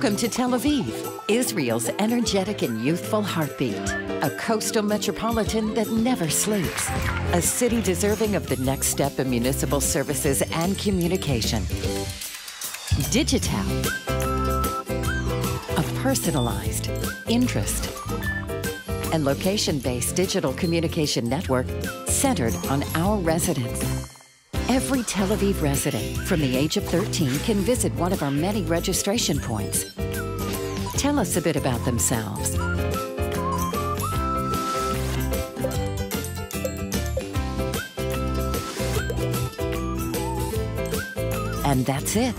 Welcome to Tel Aviv, Israel's energetic and youthful heartbeat. A coastal metropolitan that never sleeps. A city deserving of the next step in municipal services and communication. Digital. A personalized, interest, and location-based digital communication network centered on our residents. Every Tel Aviv resident from the age of 13 can visit one of our many registration points. Tell us a bit about themselves. And that's it.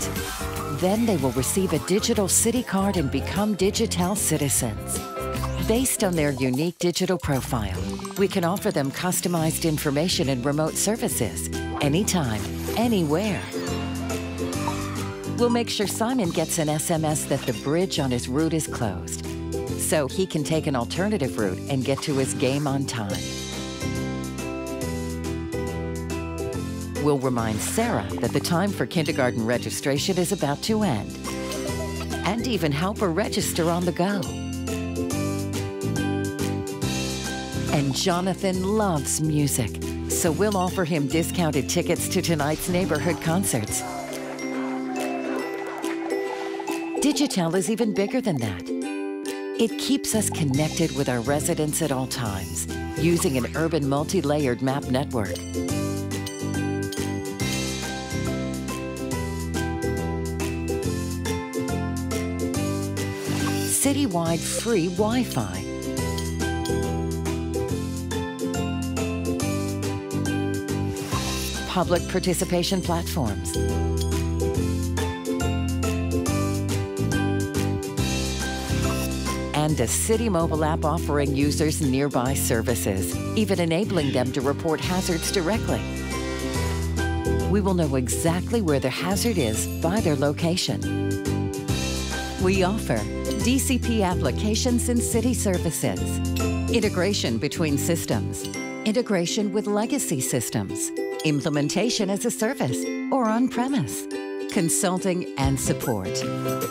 Then they will receive a digital city card and become DigiTel citizens. Based on their unique digital profile, we can offer them customized information and remote services anytime, anywhere. We'll make sure Simon gets an SMS that the bridge on his route is closed, so he can take an alternative route and get to his game on time. We'll remind Sarah that the time for kindergarten registration is about to end, and even help her register on the go. And Jonathan loves music, so we'll offer him discounted tickets to tonight's neighborhood concerts. DigiTel is even bigger than that. It keeps us connected with our residents at all times, using an urban multi-layered map network. Citywide free Wi-Fi public participation platforms. And a City mobile app offering users nearby services, even enabling them to report hazards directly. We will know exactly where the hazard is by their location. We offer DCP applications and city services, integration between systems, integration with legacy systems, implementation as a service or on premise, consulting and support.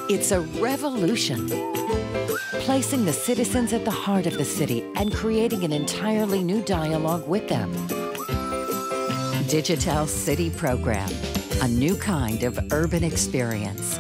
It's a revolution. Placing the citizens at the heart of the city and creating an entirely new dialogue with them. Digital City Program, a new kind of urban experience.